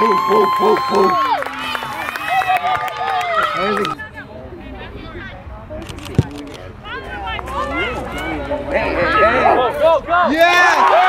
woo, woo, woo. Hey, hey, hey. Go, go, go! Yeah!